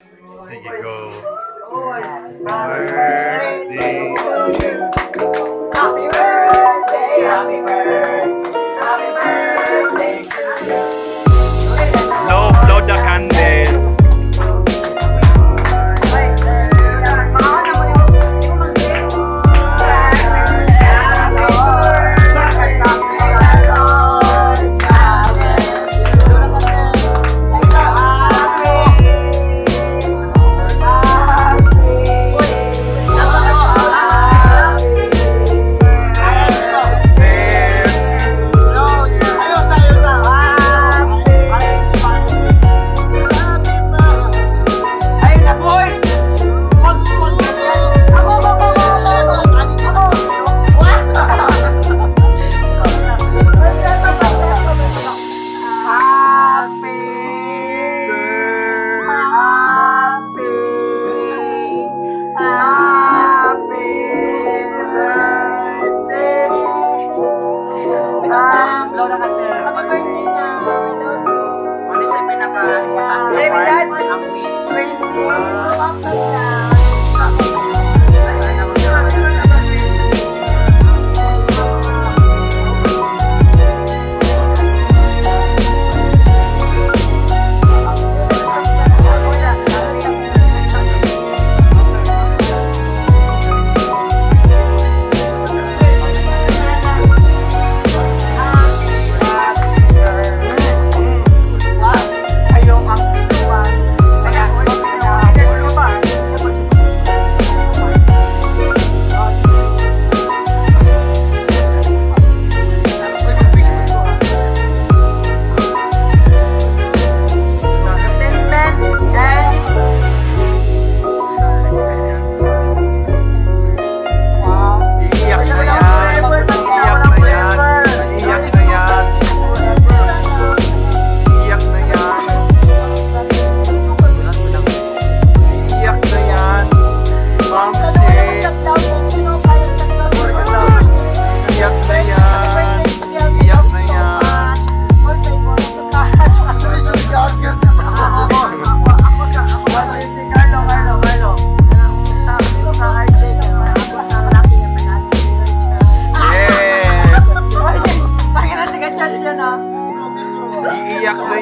So you go. Birthday to you. Pinaka-importante part? Ang wish. Kayo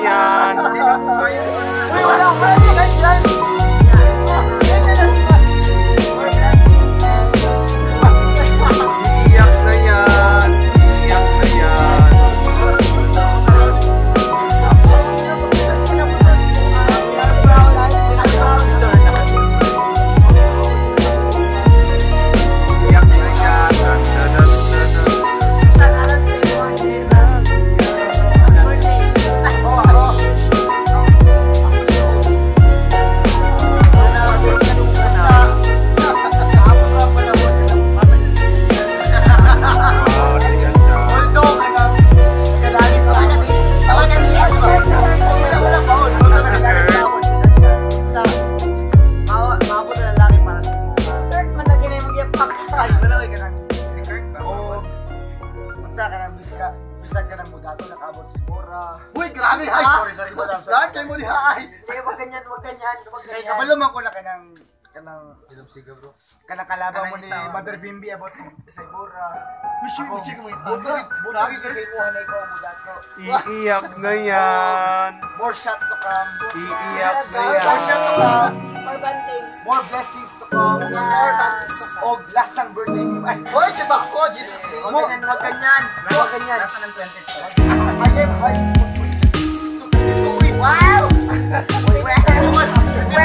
Iiyak na yan. Iiyak Uy, grabe ha! Sorry, sorry, madam. Dahil kayo mo ni Hay! Wag ganyan, wag ganyan, wag Kaya ganyan. kabalo man ko na kanang kanang bro. kanang kalaban mo ni isa, Mother Bimbi about sa sa Ibora. Wish Ako, buto buto kita sa imo hanay ko ang mudato. Iiyak na yan. More shot to come. Iiyak na More shot to yan. come. More banting. More blessings to come. More blessings to come. Bob, last ng birthday ni Mike. Hoy, si Bako, Jesus name mo. Huwag ganyan, huwag ganyan. Huwag ganyan. Last ng 24. I am high. Wow! Wow!